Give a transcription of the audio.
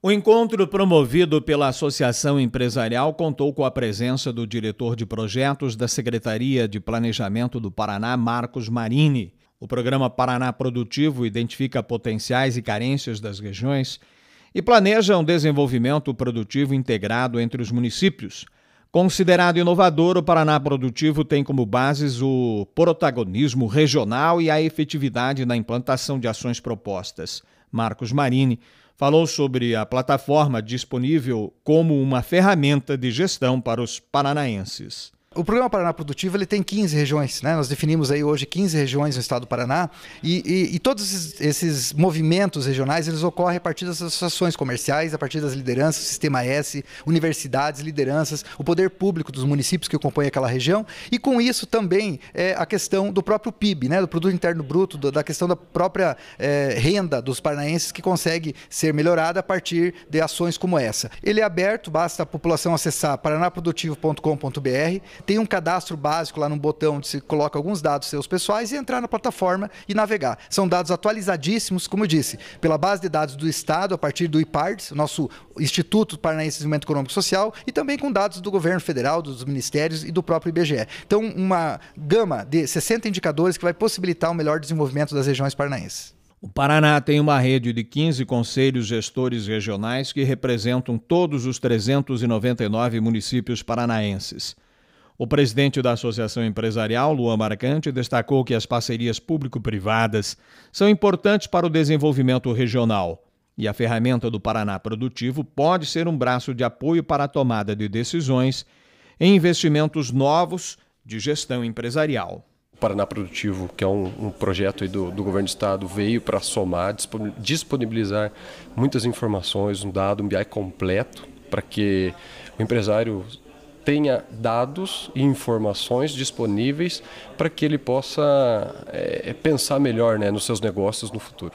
O encontro promovido pela Associação Empresarial contou com a presença do diretor de projetos da Secretaria de Planejamento do Paraná, Marcos Marini. O programa Paraná Produtivo identifica potenciais e carências das regiões e planeja um desenvolvimento produtivo integrado entre os municípios. Considerado inovador, o Paraná Produtivo tem como bases o protagonismo regional e a efetividade na implantação de ações propostas. Marcos Marini falou sobre a plataforma disponível como uma ferramenta de gestão para os paranaenses. O programa Paraná Produtivo ele tem 15 regiões, né? Nós definimos aí hoje 15 regiões no estado do Paraná e, e, e todos esses, movimentos regionais eles ocorrem a partir das associações comerciais, a partir das lideranças, Sistema S, universidades, lideranças, o poder público dos municípios que compõem aquela região e com isso também é, a questão do próprio PIB, né? Do Produto Interno Bruto, da questão da própria é, renda dos paranaenses que consegue ser melhorada a partir de ações como essa. Ele é aberto, basta a população acessar paranaprodutivo.com.br tem um cadastro básico lá no botão onde se coloca alguns dados seus pessoais e entrar na plataforma e navegar. São dados atualizadíssimos, como eu disse, pela base de dados do Estado, a partir do IPARDS, nosso Instituto Paranaense de Desenvolvimento Econômico e Social, e também com dados do governo federal, dos ministérios e do próprio IBGE. Então, uma gama de 60 indicadores que vai possibilitar o melhor desenvolvimento das regiões paranaenses. O Paraná tem uma rede de 15 conselhos gestores regionais que representam todos os 399 municípios paranaenses. O presidente da Associação Empresarial, Luan Marcante, destacou que as parcerias público-privadas são importantes para o desenvolvimento regional e a ferramenta do Paraná Produtivo pode ser um braço de apoio para a tomada de decisões em investimentos novos de gestão empresarial. O Paraná Produtivo, que é um, um projeto do, do, governo do estado, veio para somar, disponibilizar muitas informações, um dado, um BI completo, para que o empresário tenha dados e informações disponíveis para que ele possa é, pensar melhor né, nos seus negócios no futuro.